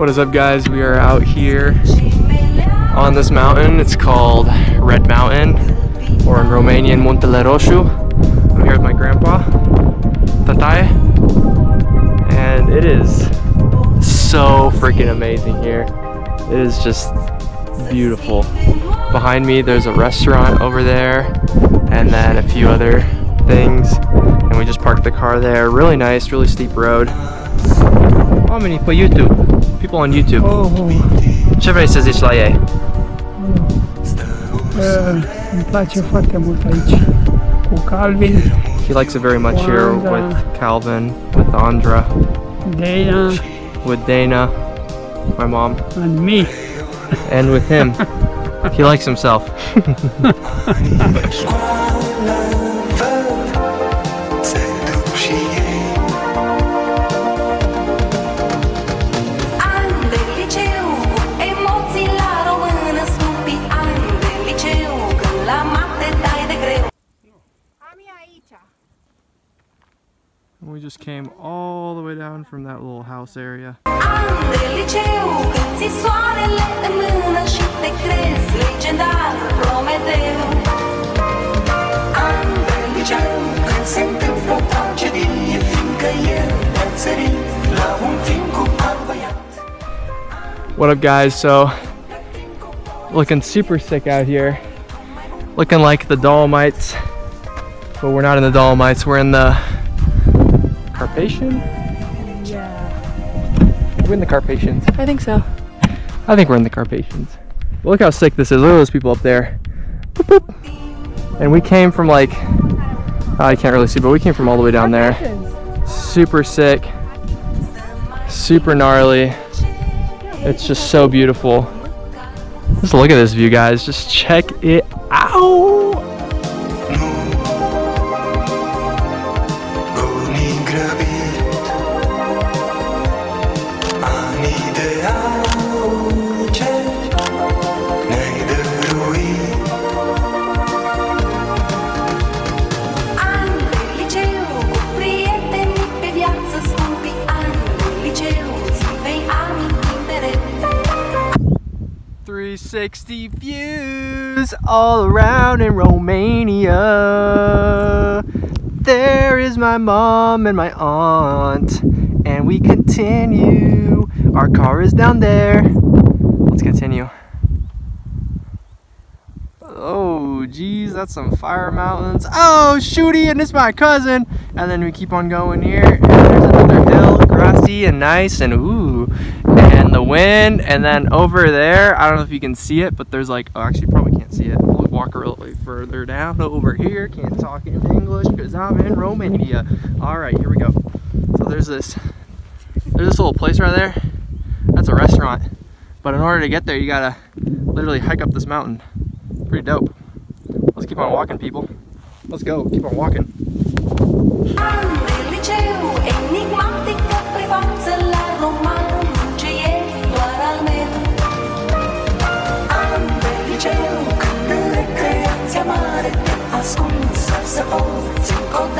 What is up guys? We are out here on this mountain. It's called Red Mountain or in Romanian Muntele Roșu. I'm here with my grandpa, Tatai, and it is so freaking amazing here. It is just beautiful. Behind me there's a restaurant over there and then a few other things and we just parked the car there. Really nice, really steep road. How many for YouTube? People on YouTube. Oh, Ce vrei să zici la ei? uh, îmi place foarte mult aici cu Calvin, He likes it very much here with Calvin, with Andra, Dana with Dana, my mom, and me. and with him. he likes himself. We just came all the way down from that little house area. Ani de liceu, când ți soarele în mână Și te crezi legendar Prometeu Ani de liceu, când se întâmplă o tragedie Fiindcă el ne-a țărit la un film cu alt băiat What up guys? So, looking super sick out here. Looking like the Dolomites, but we're not in the Dolomites, we're in the Carpathian? We're in the Carpathians. I think so. I think we're in the Carpathians. Look how sick this is. Look at those people up there. Boop, boop. And we came from like, I can't really see, but we came from all the way down there. Super sick, super gnarly. It's just so beautiful. Just look at this view, guys. Just check it out. 360 views all around in Romania. There is my mom and my aunt, and we continue. Our car is down there. Let's continue. Oh, geez, that's some fire mountains. Oh, shooty, and it's my cousin. And then we keep on going here, and there's another hill, grassy and nice, and ooh, and the wind. And then over there, I don't know if you can see it, but there's like, oh, actually, probably can't see it. We'll walk a little further down over here. Can't talk in English because I'm in Romania. All right, here we go. So there's this, there's this little place right there. That's a restaurant. But in order to get there, you gotta literally hike up this mountain. Pretty dope. Let's keep on walking, people. Let's go. Keep on walking. Liceu, când în recreația